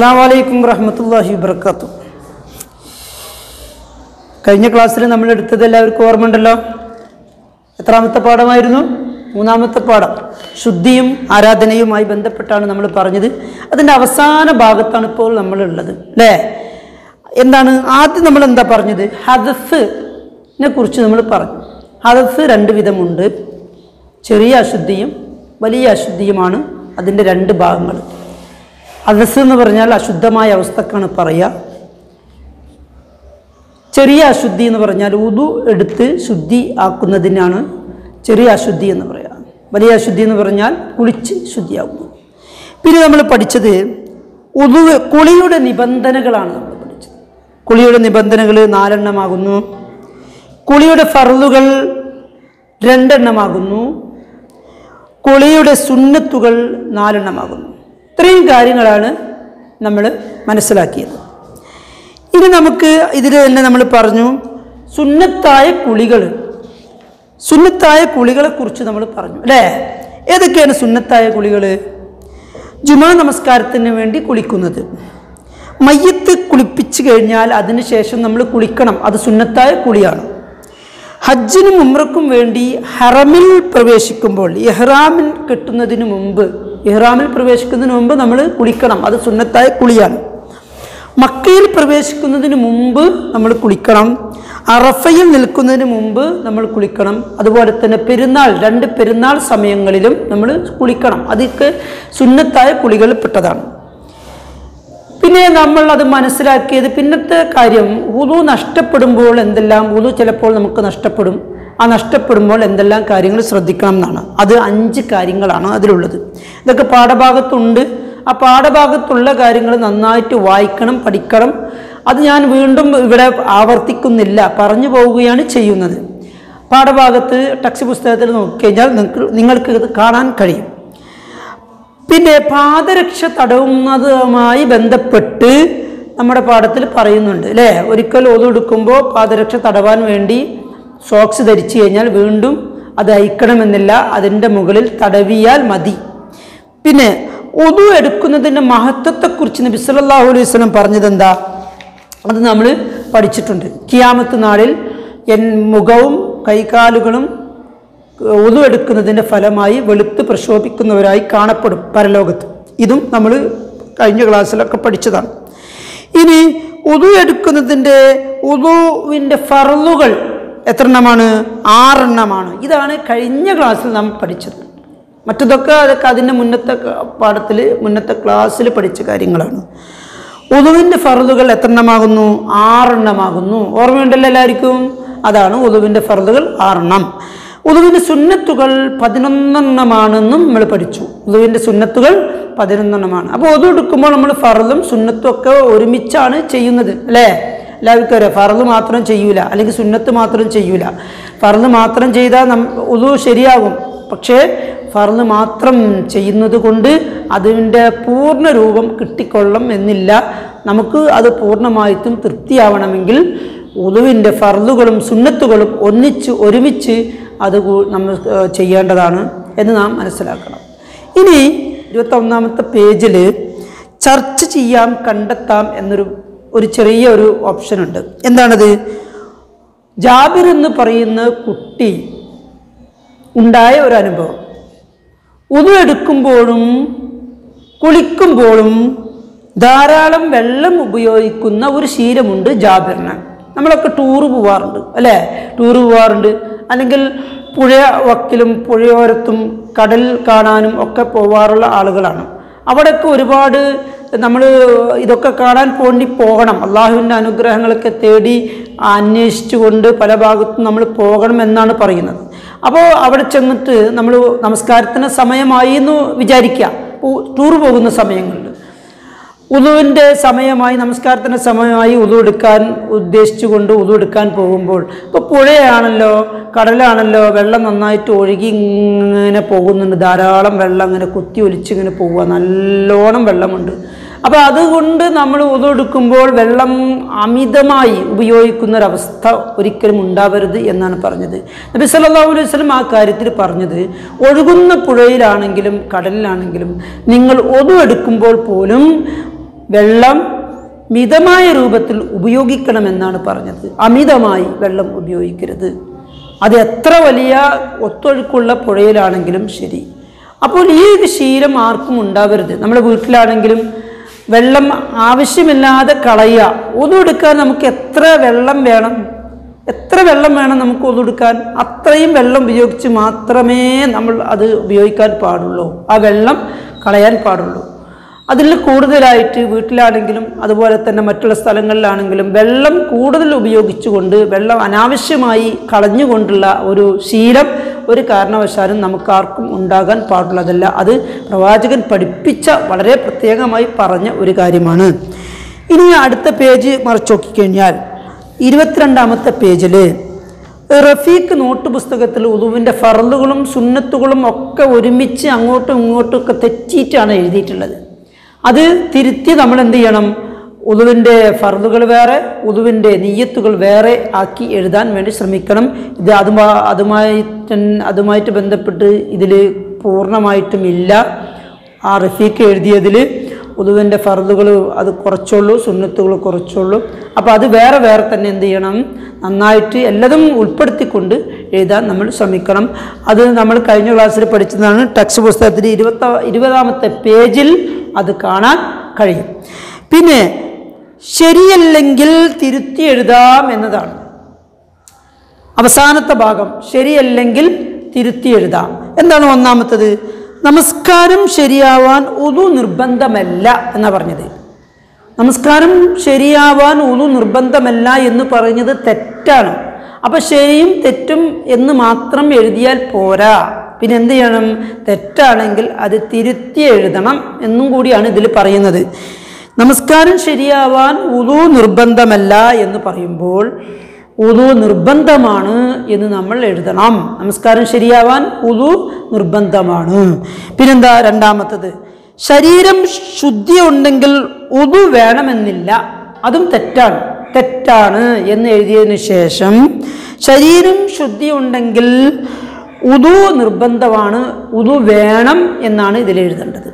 അസ്സാം വലൈക്കും വറഹമത്തല്ലാഹി വർക്കാത്തു കഴിഞ്ഞ ക്ലാസ്സിൽ നമ്മൾ എടുത്തത് എല്ലാവർക്കും ഓർമ്മയുണ്ടല്ലോ? എത്രാമത്തെ പാഠമായിരുന്നു? മൂന്നാമത്തെ പാഠം. ശുദ്ധിയും ആരാധനയുമായി ബന്ധപ്പെട്ടാണ് നമ്മൾ പറഞ്ഞത്. അതിന്റെ അവസാന ഭാഗത്താണ് ഇപ്പോൾ നമ്മളുള്ളത് അല്ലേ? എന്താണ്? ആദ്യം നമ്മൾ എന്താ പറഞ്ഞത്? ഹദഫിനെ കുറിച്ച് നമ്മൾ പറഞ്ഞു. ഹദസ് രണ്ട് വിധമുണ്ട്. ചെറിയ അശുദ്ധിയും വലിയ അശുദ്ധിയുമാണ് അതിന്റെ രണ്ട് ഭാഗങ്ങൾ. ഹദസ് എന്ന് പറഞ്ഞാൽ അശുദ്ധമായ അവസ്ഥക്കാണ് പറയുക. ചെറിയ അശുദ്ധി എന്ന് പറഞ്ഞാൽ ഊതു എടുത്ത് ശുദ്ധി ആക്കുന്നതിനാണ് ചെറിയ അശുദ്ധി എന്ന് പറയുക. വലിയ അശുദ്ധി എന്ന് പറഞ്ഞാൽ കുളിച്ച് ശുദ്ധിയാകുന്നു പിന്നെ നമ്മൾ പഠിച്ചത് ഉതു കുളിയുടെ നിബന്ധനകളാണ് നമ്മൾ പഠിച്ചത്. കുളിയുടെ നിബന്ധനകൾ നാലെണ്ണമാകുന്നു. കുളിയുടെ ഫറുകൾ രണ്ടെണ്ണമാകുന്നു. കുളിയുടെ സുന്നത്തുകൾ നാലെണ്ണമാകുന്നു. ഇത്രയും കാര്യങ്ങളാണ് നമ്മൾ മനസ്സിലാക്കിയത്. ഇനി നമുക്ക് ഇതിൽ തന്നെ നമ്മൾ പറഞ്ഞു സുന്നത്തായ കുളികൾ സുന്നത്തായ കുളികളെ കുറിച്ച് നമ്മൾ പറഞ്ഞു അല്ലേ? ഏതൊക്കെയാണ് സുന്നത്തായ കുളികൾ ജുമാ നമസ്കാരത്തിന് വേണ്ടി കുളിക്കുന്നത്. മയ്യത്ത് കുളിപ്പിച്ച് കഴിഞ്ഞാൽ അതിന് ശേഷം നമ്മൾ കുളിക്കണം. അത് സുന്നത്തായ കുളിയാണ്. ഹജ്ജിനും ഉമ്രക്കും വേണ്ടി ഹറമിൽ പ്രവേശിക്കുമ്പോൾ ഇഹ്റാമിൽ കെട്ടുന്നതിന് മുമ്പ് ഇഹ്റാമിൽ പ്രവേശിക്കുന്നതിന് മുമ്പ് നമ്മൾ കുളിക്കണം. അത് സുന്നത്തായ കുളിയാണ്. മക്കയിൽ പ്രവേശിക്കുന്നതിന് മുമ്പ് നമ്മൾ കുളിക്കണം. അറഫയിൽ നിൽക്കുന്നതിന് മുമ്പ് നമ്മൾ കുളിക്കണം. അതുപോലെ തന്നെ പെരുന്നാൾ രണ്ട് പെരുന്നാൾ സമയങ്ങളിലും നമ്മൾ കുളിക്കണം. അതൊക്കെ സുന്നത്തായ കുളികളിൽ പെട്ടതാണ്. പിന്നെ നമ്മൾ അത് മനസ്സിലാക്കിയത് പിന്നത്തെ കാര്യം ഉതു നഷ്ടപ്പെടുമ്പോൾ എന്തെല്ലാം? ഉതു ചിലപ്പോൾ നമുക്ക് നഷ്ടപ്പെടും. ആ നഷ്ടപ്പെടുമ്പോൾ എന്തെല്ലാം കാര്യങ്ങൾ ശ്രദ്ധിക്കണം എന്നാണ്. അത് അഞ്ച് കാര്യങ്ങളാണ് അതിലുള്ളത്. ഇതൊക്കെ പാഠഭാഗത്തുണ്ട്. ആ പാഠഭാഗത്തുള്ള കാര്യങ്ങൾ നന്നായിട്ട് വായിക്കണം പഠിക്കണം. അത് ഞാൻ വീണ്ടും ഇവിടെ ആവർത്തിക്കുന്നില്ല. പറഞ്ഞു പോവുകയാണ് ചെയ്യുന്നത്. പാഠഭാഗത്ത് ടെക്സ്റ്റ് പുസ്തകത്തിൽ നോക്കിക്കഴിഞ്ഞാൽ നിങ്ങൾക്ക് ഇത് കാണാൻ കഴിയും. പിന്നെ പാദരക്ഷ തടവുന്നതുമായി ബന്ധപ്പെട്ട് നമ്മുടെ പാഠത്തിൽ പറയുന്നുണ്ട് അല്ലേ? ഒരിക്കൽ ഒതെടുക്കുമ്പോൾ പാദരക്ഷ തടവാൻ വേണ്ടി സോക്സ് ധരിച്ചു കഴിഞ്ഞാൽ വീണ്ടും അത് അയക്കണമെന്നില്ല അതിന്റെ മുകളിൽ തടവിയാൽ മതി. പിന്നെ ഒതു എടുക്കുന്നതിന്റെ മഹത്വത്തെക്കുറിച്ച് നബി സല്ലല്ലാഹു അലൈഹി വസ്ലം പറഞ്ഞത് എന്താ അത് നമ്മൾ പഠിച്ചിട്ടുണ്ട്. കിയാമത്ത് നാളിൽ എൻ മുഖവും കൈകാലുകളും ഒതു എടുക്കുന്നതിന്റെ ഫലമായി വെളുത്ത് പ്രക്ഷോഭിക്കുന്നവരായി കാണപ്പെടും പരലോകത്ത്. ഇതും നമ്മൾ കഴിഞ്ഞ ക്ലാസ്സിലൊക്കെ പഠിച്ചതാണ്. ഇനി ഉതു എടുക്കുന്നതിന്റെ ഉതുവിന്റെ ഫറലുകൾ എത്ര എണ്ണമാണ് ആറെണ്ണമാണ്. ഇതാണ് കഴിഞ്ഞ ക്ലാസ്സിൽ നാം പഠിച്ചത്. മറ്റതൊക്കെ അതൊക്കെ അതിന്റെ മുന്നത്തെ പാഠത്തിൽ മുന്നത്തെ ക്ലാസ്സിൽ പഠിച്ച കാര്യങ്ങളാണ്. ഒതുവിന്റെ ഫറുതുകൾ എത്ര എണ്ണമാകുന്നു ആറെണ്ണമാകുന്നു. ഓർമ്മയുണ്ടല്ലോ എല്ലാവർക്കും? അതാണ് ഒതുവിന്റെ ഫറുതുകൾ ആറെണ്ണം. ഉതുവിന്റെ സുന്നത്തുകൾ പതിനൊന്നെണ്ണമാണെന്നും നമ്മൾ പഠിച്ചു. ഉതുവിന്റെ സുന്നത്തുകൾ പതിനൊന്നെണ്ണമാണ്. അപ്പോൾ ഒതു എടുക്കുമ്പോൾ നമ്മൾ ഫറുതും സുന്നത്തും ഒക്കെ ഒരുമിച്ചാണ് ചെയ്യുന്നത് അല്ലേ? എല്ലാവർക്കും അറിയാം ഫറൽ മാത്രം ചെയ്യൂല അല്ലെങ്കിൽ സുന്നത്ത് മാത്രം ചെയ്യൂല. ഫറൽ മാത്രം ചെയ്താൽ നം ഉതു ശരിയാകും പക്ഷേ ഫറന്ന് മാത്രം ചെയ്യുന്നത് കൊണ്ട് അതിന്റെ പൂർണ രൂപം കിട്ടിക്കൊള്ളും എന്നില്ല. നമുക്ക് അത് പൂർണമായിട്ടും തൃപ്തിയാവണമെങ്കിൽ ഉളുവിന്റെ ഫർദുകളും സുന്നത്തുകളും ഒന്നിച്ച് ഒരുമിച്ച് അത് നമ്മൾ ചെയ്യേണ്ടതാണ് എന്ന് നാം മനസ്സിലാക്കണം. ഇനി ഇരുപത്തൊന്നാമത്തെ പേജിൽ ചർച്ച ചെയ്യാം കണ്ടെത്താം എന്നൊരു ഒരു ചെറിയ ഒരു ഓപ്ഷനുണ്ട് എന്താണത്? ജാബിർ എന്ന് പറയുന്ന കുട്ടി ഉണ്ടായ ഒരു അനുഭവം. ഉതു എടുക്കുമ്പോഴും കുളിക്കുമ്പോഴും ധാരാളം വെള്ളം ഉപയോഗിക്കുന്ന ഒരു ശീലമുണ്ട് ജാബിറിന്. നമ്മളൊക്കെ ടൂറ് പോവാറുണ്ട് അല്ലേ? ടൂറ് പോവാറുണ്ട്. അല്ലെങ്കിൽ പുഴ വക്കിലും പുഴയോരത്തും കടൽ കാണാനും ഒക്കെ പോവാറുള്ള ആളുകളാണ്. അവിടെയൊക്കെ ഒരുപാട് നമ്മൾ ഇതൊക്കെ കാണാൻ വേണ്ടി പോകണം. അള്ളാഹുവിന്റെ അനുഗ്രഹങ്ങളൊക്കെ തേടി അന്വേഷിച്ചുകൊണ്ട് പല ഭാഗത്തും നമ്മൾ പോകണം എന്നാണ് പറയുന്നത്. അപ്പോൾ അവിടെ ചെന്നിട്ട് നമ്മൾ നമസ്കാരത്തിന് സമയമായി എന്ന് വിചാരിക്കുക. ടൂർ പോകുന്ന സമയങ്ങളിൽ. ഉതുവിന്റെ സമയമായി നമസ്കാരത്തിന് സമയമായി ഉതു എടുക്കാൻ ഉദ്ദേശിച്ചുകൊണ്ട് ഉതു എടുക്കാൻ പോകുമ്പോൾ ഇപ്പോൾ പുഴയാണല്ലോ കടലാണല്ലോ വെള്ളം നന്നായിട്ട് ഒഴുകി ഇങ്ങനെ പോകുന്നുണ്ട്. ധാരാളം വെള്ളം അങ്ങനെ കുത്തി ഒലിച്ചിങ്ങനെ പോവുക. നല്ലോണം വെള്ളമുണ്ട്. അപ്പോൾ അതുകൊണ്ട് നമ്മൾ ഉതെടുക്കുമ്പോൾ വെള്ളം അമിതമായി ഉപയോഗിക്കുന്ന ഒരവസ്ഥ ഒരിക്കലും ഉണ്ടാവരുത് എന്നാണ് പറഞ്ഞത്. നബി സല്ലല്ലാഹു അലൈഹി വസല്ലം ആ കാര്യത്തിൽ പറഞ്ഞത് ഒഴുകുന്ന പുഴയിലാണെങ്കിലും കടലിലാണെങ്കിലും നിങ്ങൾ ഒതുവെടുക്കുമ്പോൾ പോലും വെള്ളം മിതമായ രൂപത്തിൽ ഉപയോഗിക്കണമെന്നാണ് പറഞ്ഞത്. അമിതമായി വെള്ളം ഉപയോഗിക്കരുത്. അത് എത്ര വലിയ ഒത്തൊഴുക്കുള്ള പുഴയിലാണെങ്കിലും ശരി. അപ്പോൾ ഈ ഒരു ശീലം ആർക്കും ഉണ്ടാവരുത്. നമ്മുടെ വീട്ടിലാണെങ്കിലും വെള്ളം ആവശ്യമില്ലാതെ കളയുക. ഒതുവെടുക്കാൻ നമുക്ക് എത്ര വെള്ളം വേണം? എത്ര വെള്ളം വേണം നമുക്ക് ഒതുവെടുക്കാൻ അത്രയും വെള്ളം ഉപയോഗിച്ച് മാത്രമേ നമ്മൾ അത് ഉപയോഗിക്കാൻ പാടുള്ളൂ. ആ വെള്ളം കളയാൻ പാടുള്ളൂ. അതിൽ കൂടുതലായിട്ട് വീട്ടിലാണെങ്കിലും അതുപോലെ തന്നെ മറ്റുള്ള സ്ഥലങ്ങളിലാണെങ്കിലും വെള്ളം കൂടുതൽ ഉപയോഗിച്ചുകൊണ്ട് വെള്ളം അനാവശ്യമായി കളഞ്ഞുകൊണ്ടുള്ള ഒരു ശീലം ഒരു കാരണവശാലും നമുക്കാർക്കും ഉണ്ടാകാൻ പാടുള്ളതല്ല. അത് പ്രവാചകൻ പഠിപ്പിച്ച വളരെ പ്രത്യേകമായി പറഞ്ഞ ഒരു കാര്യമാണ്. ഇനി അടുത്ത പേജ് മറിച്ച് നോക്കിക്കഴിഞ്ഞാൽ ഇരുപത്തിരണ്ടാമത്തെ പേജിൽ റഫീഖ് നോട്ട് പുസ്തകത്തിൽ ഉദുവിന്റെ ഫറലുകളും സുന്നത്തുകളും ഒക്കെ ഒരുമിച്ച് അങ്ങോട്ടും ഇങ്ങോട്ടും ഒക്കെ തെറ്റിയിട്ടാണ് എഴുതിയിട്ടുള്ളത്. അത് തിരുത്തി നമ്മൾ എന്ത് ചെയ്യണം? ഉദുവിന്റെ ഫർദുകൾ വേറെ ഉദുവിന്റെ നീയത്തുകൾ വേറെ ആക്കി എഴുതാൻ വേണ്ടി ശ്രമിക്കണം. ഇത് അതുമാ അതുമായി അതുമായിട്ട് ബന്ധപ്പെട്ട് ഇതിൽ പൂർണമായിട്ടും ഇല്ല. ആ റഫീഖ് എഴുതിയതിൽ ഉദുവിന്റെ ഫർദുകൾ അത് കുറച്ചുള്ളൂ സുന്നത്തുകൾ കുറച്ചുള്ളൂ. അപ്പോൾ അത് വേറെ വേറെ തന്നെ എന്ത് ചെയ്യണം? നന്നായിട്ട് എല്ലതും ഉൾപ്പെടുത്തിക്കൊണ്ട് എഴുതാൻ നമ്മൾ ശ്രമിക്കണം. അത് നമ്മൾ കഴിഞ്ഞ ക്ലാസ്സിൽ പഠിച്ചതാണ്. ടെക്സ്റ്റ് പുസ്തകത്തിന്റെ ഇരുപത്ത ഇരുപതാമത്തെ പേജിൽ അത് കാണാൻ കഴിയും. പിന്നെ ശരിയല്ലെങ്കിൽ തിരുത്തി എഴുതാം എന്നതാണ്. അവസാനത്തെ ഭാഗം ശരിയല്ലെങ്കിൽ തിരുത്തി എഴുതാം. എന്താണ് ഒന്നാമത്തത്? നമസ്കാരം ശരിയാവാൻ ഉതു നിർബന്ധമല്ല എന്നാണ് പറഞ്ഞത്. നമസ്കാരം ശരിയാവാൻ ഉതു നിർബന്ധമല്ല എന്ന് പറഞ്ഞത് തെറ്റാണ്. അപ്പൊ ശരിയും തെറ്റും എന്ന് മാത്രം എഴുതിയാൽ പോരാ. പിന്നെ എന്ത് ചെയ്യണം? തെറ്റാണെങ്കിൽ അത് തിരുത്തി എഴുതണം എന്നും കൂടിയാണ് ഇതിൽ പറയുന്നത്. നമസ്കാരം ശരിയാവാൻ ഉതു നിർബന്ധമല്ല എന്ന് പറയുമ്പോൾ ഉതു നിർബന്ധമാണ് എന്ന് നമ്മൾ എഴുതണം. നമസ്കാരം ശരിയാവാൻ ഉതു നിർബന്ധമാണ്. പിന്നെന്താ രണ്ടാമത്തത്? ശരീരം ശുദ്ധി ഉണ്ടെങ്കിൽ ഉതു വേണമെന്നില്ല. അതും തെറ്റാണ്. തെറ്റാണ് എന്ന് എഴുതിയതിനു ശേഷം ശരീരം ശുദ്ധി ഉണ്ടെങ്കിൽ ഉതു നിർബന്ധമാണ്. ഉതു വേണം എന്നാണ് ഇതിൽ എഴുതേണ്ടത്.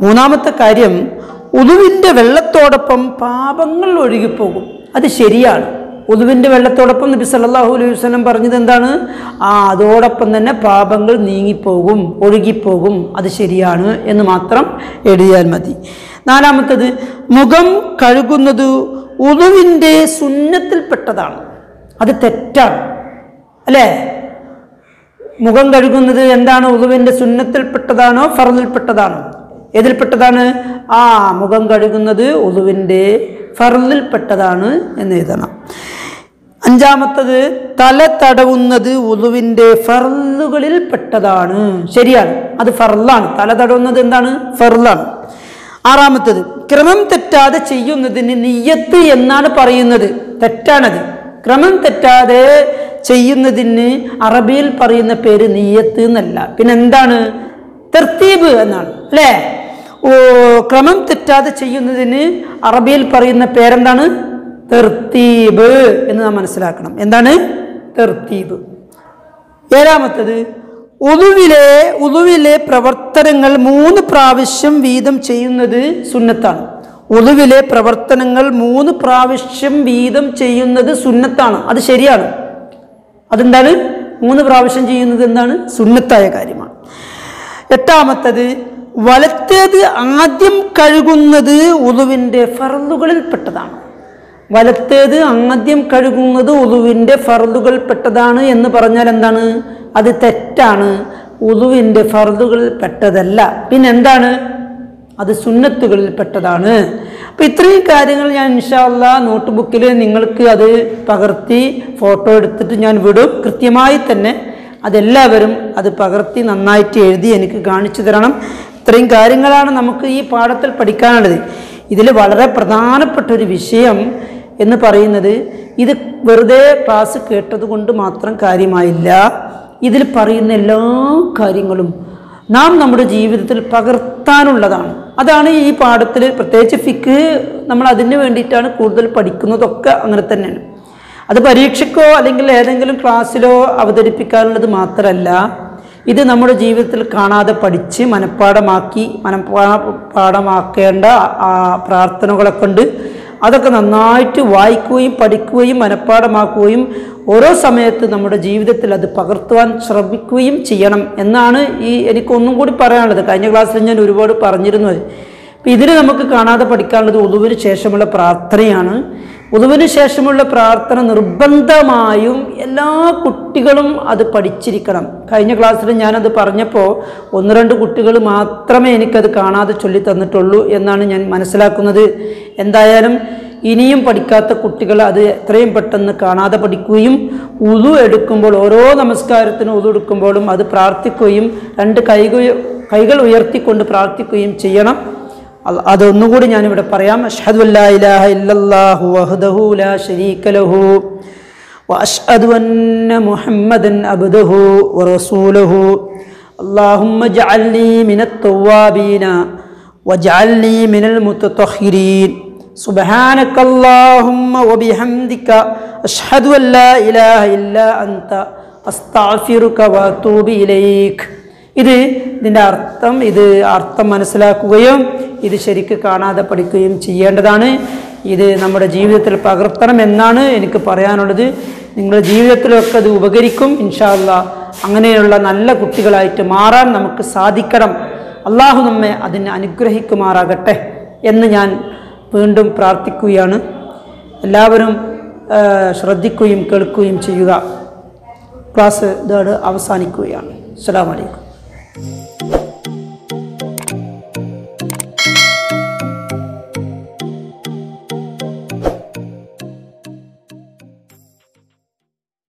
മൂന്നാമത്തെ കാര്യം ഉതുവിന്റെ വെള്ളത്തോടൊപ്പം പാപങ്ങൾ ഒഴുകിപ്പോകും. അത് ശരിയാണ്. ഉതുവിന്റെ വെള്ളത്തോടൊപ്പം നബി സല്ലാഹു അലൈഹി വസ്ലം പറഞ്ഞത് എന്താണ്? ആ അതോടൊപ്പം തന്നെ പാപങ്ങൾ നീങ്ങിപ്പോകും ഒഴുകിപ്പോകും. അത് ശരിയാണ് എന്ന് മാത്രം എഴുതിയാൽ മതി. നാലാമത്തത് മുഖം കഴുകുന്നത് ഉതുവിന്റെ സുന്നത്തിൽപ്പെട്ടതാണ്. അത് തെറ്റാണ്. അല്ലേ? മുഖം കഴുകുന്നത് എന്താണ്? ഉതുവിന്റെ സുന്നത്തിൽപ്പെട്ടതാണോ ഫറലിൽപ്പെട്ടതാണോ ഏതിൽപ്പെട്ടതാണ്? ആ മുഖം കഴുകുന്നത് ഒതുവിന്റെ ഫർദിൽപ്പെട്ടതാണ് എന്ന് എഴുതണം. അഞ്ചാമത്തത് തല തടവുന്നത് ഉതുവിന്റെ ഫർലുകളിൽ പെട്ടതാണ് ശരിയാണ്. അത് ഫർലാണ്. തല തടവുന്നത് എന്താണ്? ഫർലാണ്. ആറാമത്തത് ക്രമം തെറ്റാതെ ചെയ്യുന്നതിന് നിയ്യത്ത് എന്നാണ് പറയുന്നത്. തെറ്റാണത്. ക്രമം തെറ്റാതെ ചെയ്യുന്നതിന് അറബിയിൽ പറയുന്ന പേര് നിയ്യത്ത് എന്നല്ല. പിന്നെ എന്താണ് തെർത്തീബ് എന്നാണ്. അല്ലേ? ക്രമം തെറ്റാതെ ചെയ്യുന്നതിന് അറബിയിൽ പറയുന്ന പേരെന്താണ്? തെർത്തീബ് എന്ന് നാം മനസ്സിലാക്കണം. എന്താണ്? തെർത്തീബ്. ഏഴാമത്തത് ഉതുവിലെ ഉതുവിലെ പ്രവർത്തനങ്ങൾ മൂന്ന് പ്രാവശ്യം വീതം ചെയ്യുന്നത് സുന്നത്താണ്. ഉതുവിലെ പ്രവർത്തനങ്ങൾ മൂന്ന് പ്രാവശ്യം വീതം ചെയ്യുന്നത് സുന്നത്താണ്. അത് ശരിയാണ്. അതെന്താണ്? മൂന്ന് പ്രാവശ്യം ചെയ്യുന്നത് എന്താണ്? സുന്നത്തായ കാര്യമാണ്. എട്ടാമത്തത് വലത്തേത് ആദ്യം കഴുകുന്നത് ഉളുവിന്റെ ഫറലുകളിൽപ്പെട്ടതാണ്. വലത്തേത് ആദ്യം കഴുകുന്നത് ഉളുവിന്റെ ഫറലുകൾപ്പെട്ടതാണ് എന്ന് പറഞ്ഞാൽ എന്താണ്? അത് തെറ്റാണ്. ഉളുവിന്റെ പിന്നെ എന്താണ് അത് സുന്നത്തുകളിൽപ്പെട്ടതാണ്. അപ്പം ഇത്രയും കാര്യങ്ങൾ ഞാൻ ഇൻഷാല്ല നോട്ട് ബുക്കിൽ നിങ്ങൾക്ക് അത് പകർത്തി ഫോട്ടോ എടുത്തിട്ട് ഞാൻ വിടും. കൃത്യമായി തന്നെ അതെല്ലാവരും അത് പകർത്തി നന്നായിട്ട് എഴുതി എനിക്ക് കാണിച്ചു തരണം. ഇത്രയും കാര്യങ്ങളാണ് നമുക്ക് ഈ പാഠത്തിൽ പഠിക്കാനുള്ളത്. ഇതിൽ വളരെ പ്രധാനപ്പെട്ട ഒരു വിഷയം എന്ന് പറയുന്നത് ഇത് വെറുതെ ക്ലാസ് കേട്ടതുകൊണ്ട് മാത്രം കാര്യമായില്ല. ഇതിൽ പറയുന്ന എല്ലാ കാര്യങ്ങളും നാം നമ്മുടെ ജീവിതത്തിൽ പകർത്താനുള്ളതാണ്. അതാണ് ഈ പാഠത്തിൽ പ്രത്യേകിച്ച് ഫിക്ക് നമ്മൾ അതിന് വേണ്ടിയിട്ടാണ് കൂടുതൽ പഠിക്കുന്നതൊക്കെ അങ്ങനെ തന്നെയാണ്. അത് പരീക്ഷയ്ക്കോ അല്ലെങ്കിൽ ഏതെങ്കിലും ക്ലാസ്സിലോ അവതരിപ്പിക്കാനുള്ളത് മാത്രമല്ല ഇത് നമ്മുടെ ജീവിതത്തിൽ കാണാതെ പഠിച്ച് മനഃപ്പാടമാക്കി മനഃപ്പാടമാക്കേണ്ട പ്രാർത്ഥനകളൊക്കെ ഉണ്ട് അതൊക്കെ നന്നായിട്ട് വായിക്കുകയും പഠിക്കുകയും മനഃപ്പാടമാക്കുകയും ഓരോ സമയത്ത് നമ്മുടെ ജീവിതത്തിൽ അത് പകർത്തുവാൻ ശ്രമിക്കുകയും ചെയ്യണം എന്നാണ് ഈ എനിക്കൊന്നും കൂടി പറയാനുള്ളത് കഴിഞ്ഞ ക്ലാസ്സിൽ ഞാൻ ഒരുപാട് പറഞ്ഞിരുന്നത്. അപ്പം ഇതിന് നമുക്ക് കാണാതെ പഠിക്കാനുള്ളത് ഒതുവിന് ശേഷമുള്ള പ്രാർത്ഥനയാണ് ഉതുവിന് ശേഷമുള്ള പ്രാർത്ഥന നിർബന്ധമായും എല്ലാ കുട്ടികളും അത് പഠിച്ചിരിക്കണം. കഴിഞ്ഞ ക്ലാസ്സിൽ ഞാനത് പറഞ്ഞപ്പോൾ ഒന്ന് രണ്ട് കുട്ടികൾ മാത്രമേ എനിക്കത് കാണാതെ ചൊല്ലി തന്നിട്ടുള്ളൂ എന്നാണ് ഞാൻ മനസ്സിലാക്കുന്നത്. എന്തായാലും ഇനിയും പഠിക്കാത്ത കുട്ടികൾ അത് എത്രയും പെട്ടെന്ന് കാണാതെ പഠിക്കുകയും ഉതു എടുക്കുമ്പോൾ ഓരോ നമസ്കാരത്തിനും ഉതു എടുക്കുമ്പോഴും അത് പ്രാർത്ഥിക്കുകയും രണ്ട് കൈകൾ കൈകൾ ഉയർത്തിക്കൊണ്ട് പ്രാർത്ഥിക്കുകയും ചെയ്യണം. അതൊന്നുകൂടി ഞാനിവിടെ പറയാം അഷ്ഹദു അല്ലാ ഇലാഹ ഇല്ലല്ലാഹു വഹ്ദഹു ലാ ശരീക ലഹു وأشهد أن محمدا عبده ورسوله اللهم اجعلني من التوابين واجعلني من المتطهرين سبحانك اللهم وبحمدك أشهد أن لا إله إلا أنت أستغفرك وأتوب إليك ഇത് ഇതിന്റെ അർത്ഥം ഇത് അർത്ഥം മനസ്സിലാക്കുകയും ഇത് ശരിക്ക് കാണാതെ പഠിക്കുകയും ചെയ്യേണ്ടതാണ്. ഇത് നമ്മുടെ ജീവിതത്തിൽ പകർത്തണം എന്നാണ് എനിക്ക് പറയാനുള്ളത്. നിങ്ങളുടെ ജീവിതത്തിലൊക്കെ അത് ഉപകരിക്കും ഇൻഷാല്ല അങ്ങനെയുള്ള നല്ല കുട്ടികളായിട്ട് മാറാൻ നമുക്ക് സാധിക്കണം. അള്ളാഹു നമ്മെ അതിനെ അനുഗ്രഹിക്കുമാറാകട്ടെ എന്ന് ഞാൻ വീണ്ടും പ്രാർത്ഥിക്കുകയാണ്. എല്ലാവരും ശ്രദ്ധിക്കുകയും കേൾക്കുകയും ചെയ്യുക. ക്ലാസ് ഇതോട് അവസാനിക്കുകയാണ്. അസ്സാം അസ്സലാമു Música